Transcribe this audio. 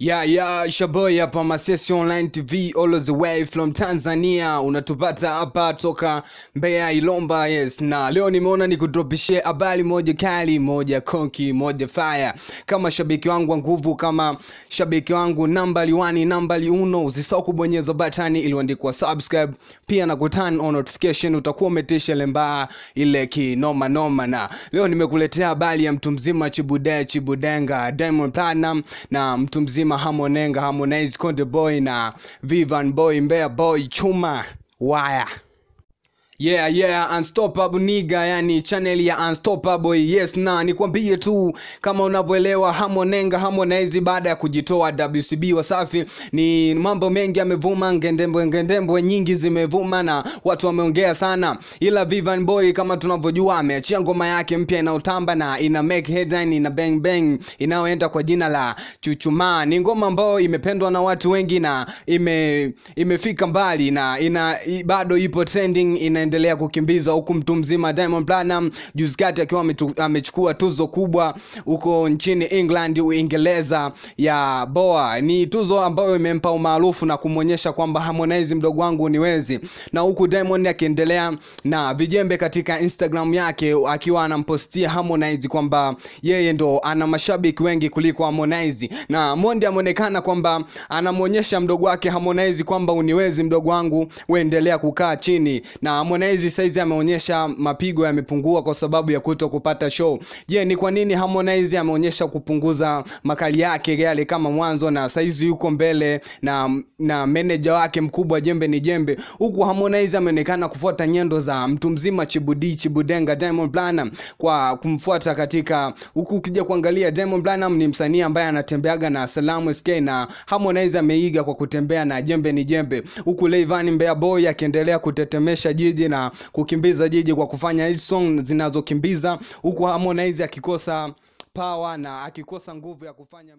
Yeah, yeah, shaboy hapa Masesi Online TV all the way from Tanzania. Unatupata hapa toka Mbeya Ilomba, yes. Na leo nimeona nikudropishie habari moja kali, moja konki, moja fire. Kama shabiki wangu wa nguvu, kama shabiki wangu nambari 1, nambari uno, usisahau kubonyeza batani iliyoandikwa subscribe, pia na kuturn on notification, utakuwa umetisha lembaa ile kinoma noma. Na leo nimekuletea habari ya mtu mzima Chibude Chibudenga Diamond Platinum na mtu mzima Harmonenga Harmonize Konde Boy na Vivan Boy Mbea Boy Chuma Waya Yeah, yeah, Unstoppable Nigga, yani channel ya Unstoppable. Yes, na nikwambie tu kama unavyoelewa Harmonenga Harmonize baada ya kujitoa WCB Wasafi, ni mambo mengi yamevuma, ngendembwe ngendembwe nyingi zimevuma na watu wameongea sana, ila Vivian Boy kama tunavyojua ameachia ngoma yake mpya inayotamba na ina make headline, ina bang bang inayoenda kwa jina la Chuchuma. Ni ngoma ambayo imependwa na watu wengi na ime imefika mbali na ina bado ipo trending ina anaendelea kukimbiza huku mtu mzima Diamond Platnumz juzi kati akiwa amechukua tuzo kubwa huko nchini England Uingereza ya BOA. Ni tuzo ambayo imempa umaarufu na kumwonyesha kwamba Harmonize mdogo wangu niwezi, na huku Diamond akiendelea na vijembe katika Instagram yake akiwa anampostia Harmonize kwamba yeye ndo ana mashabiki wengi kuliko Harmonize, na Mondi ameonekana kwamba anamwonyesha mdogo wake Harmonize kwamba uniwezi mdogo wangu, uendelea kukaa chini. Na Harmonize saizi ameonyesha mapigo yamepungua kwa sababu ya kuto kupata show. Je, ni kwa nini Harmonize ameonyesha kupunguza makali yake yale kama mwanzo na saizi yuko mbele na na manager wake mkubwa Jembe ni Jembe, huku Harmonize ameonekana kufuata nyendo za mtu mzima Chibudi Chibudenga Diamond Platnumz kwa kumfuata katika huku. Ukija kuangalia Diamond Platnumz ni msanii ambaye anatembeaga na Salamu SK na Harmonize ameiga kwa kutembea na Jembe ni Jembe, huku Rayvanny Mbeya Boy akiendelea kutetemesha jiji na kukimbiza jiji kwa kufanya hit song zinazokimbiza huku Harmonize akikosa power na akikosa nguvu ya kufanya.